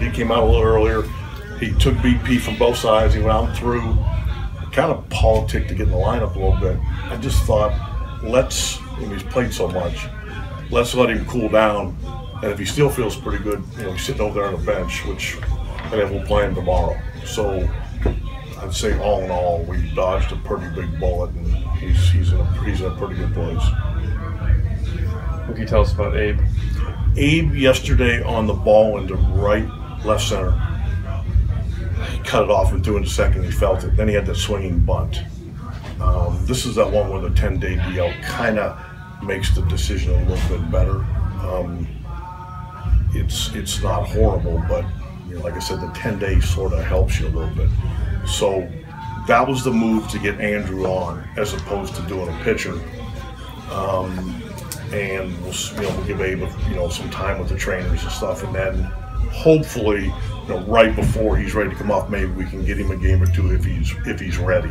He came out a little earlier. He took BP from both sides. He went out and through. Kind of politicked to get in the lineup a little bit. I just thought, let's, and he's played so much, let's let him cool down. And if he still feels pretty good, you know, he's sitting over there on the bench, which, and then we'll play him tomorrow. So I'd say all in all, we dodged a pretty big bullet, and he's he's in a he's in a pretty good place. What can you tell us about Abe? Abe yesterday on the ball into right left center. He cut it off and threw into second. He felt it. Then he had that swinging bunt. Um, this is that one where the 10 day DL kind of makes the decision a little bit better. Um, it's it's not horrible, but you know, like I said, the 10 days sort of helps you a little bit. So that was the move to get Andrew on as opposed to doing a pitcher. Um, and we'll, you know, we'll give Abe you know some time with the trainers and stuff, and then hopefully, you know, right before he's ready to come off, maybe we can get him a game or two if he's if he's ready.